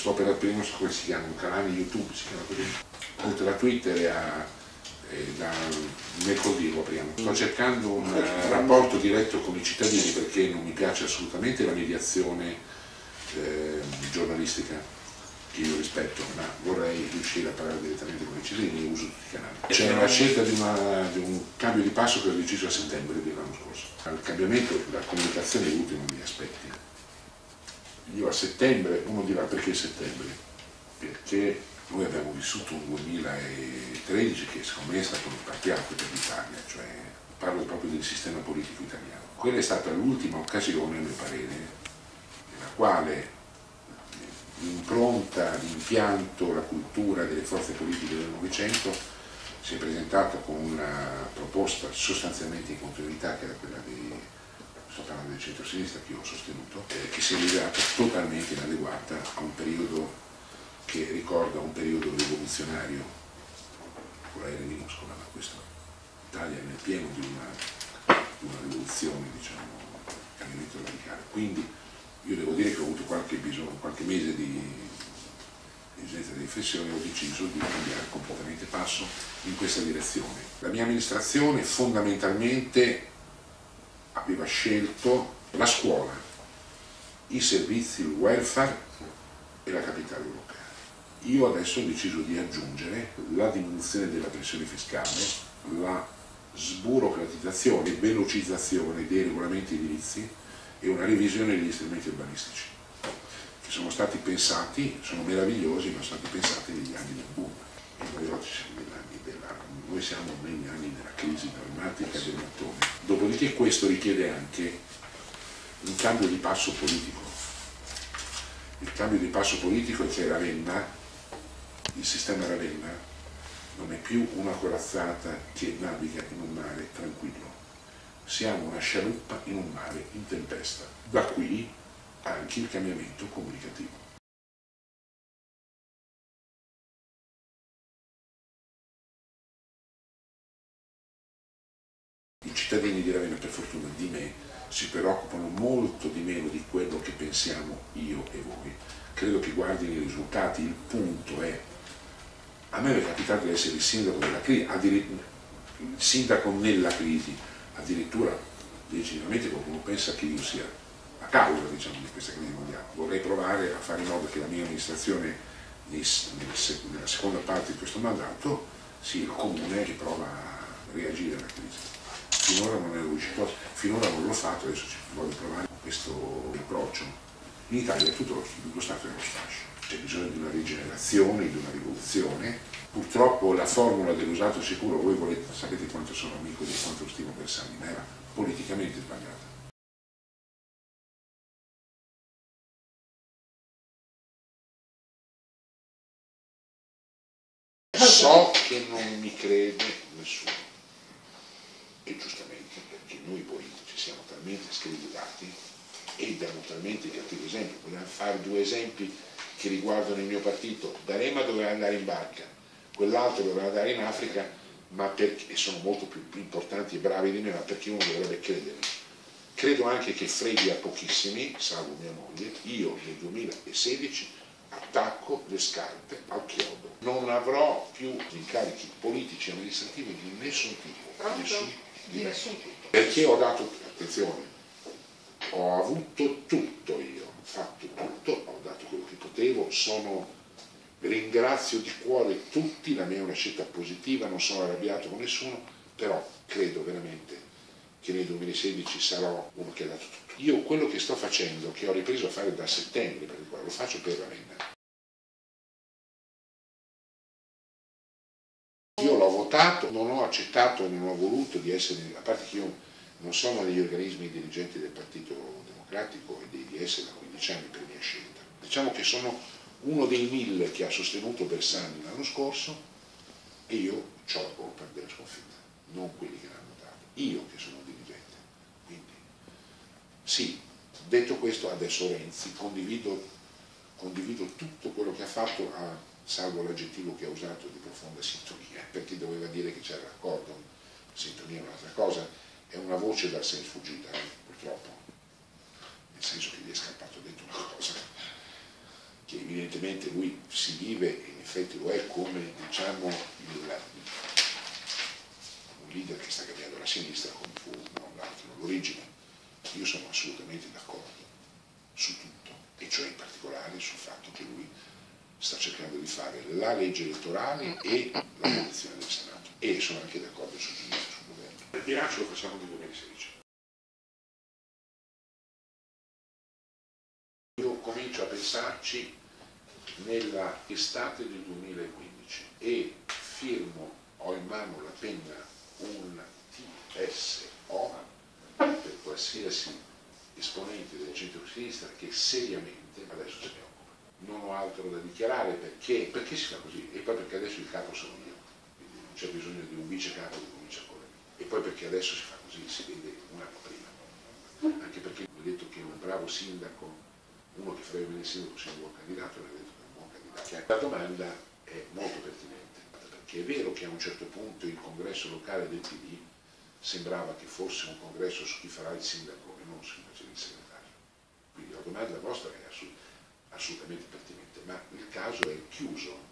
sto per aprire, non so come si chiama, un canale YouTube, si chiama così, oltre a Twitter e a da mercoledì lo apriamo. Sto cercando un eh, rapporto diretto con i cittadini perché non mi piace assolutamente la mediazione eh, giornalistica che io rispetto, ma vorrei riuscire a parlare direttamente con i cittadini e uso tutti i canali. C'è la scelta di, una, di, un cambio di passo che ho deciso a settembre dell'anno scorso. Al cambiamento, la comunicazione è l'ultimo degli aspetti. Io a settembre, uno dirà perché settembre? Perché noi abbiamo vissuto un 2013 che secondo me è stato un partiacque per l'Italia, cioè parlo proprio del sistema politico italiano. Quella è stata l'ultima occasione, a mio parere, nella quale l'impronta, l'impianto, la cultura delle forze politiche del Novecento si è presentata con una proposta sostanzialmente in continuità che era quella di parlando del centro-sinistra che io ho sostenuto, eh, che si è rivelata totalmente inadeguata a un periodo che ricorda un periodo rivoluzionario con l'aereo minuscola, ma questo Italia è nel pieno di una, di una rivoluzione, diciamo, cambiamento radicale. Quindi io devo dire che ho avuto qualche, bisogno, qualche mese di esigenza di riflessione e ho deciso di cambiare completamente passo in questa direzione. La mia amministrazione fondamentalmente aveva scelto la scuola, i servizi, il welfare e la capitale europea. Io adesso ho deciso di aggiungere la diminuzione della pressione fiscale, la sburocratizzazione, velocizzazione dei regolamenti edilizi e una revisione degli strumenti urbanistici che sono stati pensati, sono meravigliosi, ma sono stati pensati negli anni del boom. Noi siamo negli anni della, anni della crisi drammatica del mattone. Dopodiché questo richiede anche un cambio di passo politico. Il cambio di passo politico è che Ravenna il sistema Ravenna non è più una corazzata che naviga in un mare tranquillo, siamo una scialuppa in un mare in tempesta. Da qui anche il cambiamento comunicativo. Cittadini di Ravenna, per fortuna di me, si preoccupano molto di meno di quello che pensiamo io e voi. Credo che guardino i risultati, il punto è a me è capitato di essere il sindaco della crisi, il sindaco nella crisi, addirittura decisamente qualcuno pensa che io sia la causa diciamo, di questa crisi mondiale. Vorrei provare a fare in modo che la mia amministrazione nella seconda parte di questo mandato sia il comune che prova a. Finora non è riuscito, finora non l'ho fatto, adesso ci voglio provare questo approccio. In Italia tutto lo, lo Stato è lo sfascio c'è bisogno di una rigenerazione, di una rivoluzione. Purtroppo la formula dell'usato sicuro, voi volete, sapete quanto sono amico di quanto stimo Bersani, ma era politicamente sbagliata. So che non mi crede nessuno, e giustamente perché noi politici siamo talmente scrivati e diamo talmente cattivi esempi, vogliamo fare due esempi che riguardano il mio partito, D'Alema doveva andare in barca, quell'altro doveva andare in Africa, ma perché, e sono molto più importanti e bravi di me, ma perché uno dovrebbe credere. Credo anche che freghi a pochissimi, salvo mia moglie, io nel 2016 attacco le scarpe al chiodo. Non avrò più incarichi politici e amministrativi di nessun tipo. Nessun, Perché ho dato, attenzione, ho avuto tutto io, ho fatto tutto, ho dato quello che potevo, sono, ringrazio di cuore tutti, la mia è una scelta positiva, non sono arrabbiato con nessuno, però credo veramente che nel 2016 sarò uno che ha dato tutto. Io quello che sto facendo, che ho ripreso a fare da settembre, lo faccio per Ravenna. L'ho votato, non ho accettato e non ho voluto di essere, a parte che io non sono negli organismi dirigenti del Partito Democratico e di essere da 15 anni per mia scelta. Diciamo che sono uno dei mille che ha sostenuto Bersani l'anno scorso e io ho la colpa della sconfitta, non quelli che l'hanno dato, io che sono dirigente. Quindi sì, detto questo adesso Renzi condivido, condivido tutto quello che ha fatto, a, salvo l'aggettivo che ha usato di profonda sintonia, perché doveva dire che c'era l'accordo, sintonia è un'altra cosa, è una voce dal senso sfuggita, eh, purtroppo, nel senso che gli è scappato dentro una cosa che evidentemente lui si vive, e in effetti lo è, come diciamo, il, un leader che sta cambiando la sinistra come fu non l'altro l'origine. Io sono assolutamente d'accordo su tutto, e cioè in particolare sul fatto che lui sta cercando di fare la legge elettorale e l'abolizione del Senato. E sono anche d'accordo sul giudizio sul governo. Il bilancio lo facciamo nel 2016. Io comincio a pensarci nella estate del 2015 e firmo, ho in mano la penna un TSO per qualsiasi esponente del centro-sinistra che seriamente adesso se ne occupa. Non ho altro da dichiarare perché, perché si fa così e poi perché adesso il capo sono io, quindi non c'è bisogno di un vice capo che comincia con me. E poi perché adesso si fa così, si vede un anno prima. Anche perché mi ha detto che un bravo sindaco, uno che farebbe bene il sindaco sia un buon candidato, mi ha detto che è un buon candidato. La domanda è molto pertinente, perché è vero che a un certo punto il congresso locale del PD sembrava che fosse un congresso su chi farà il sindaco e non su chi faceva il segretario. Quindi la domanda vostra è assolutamente pertinente, ma il caso è chiuso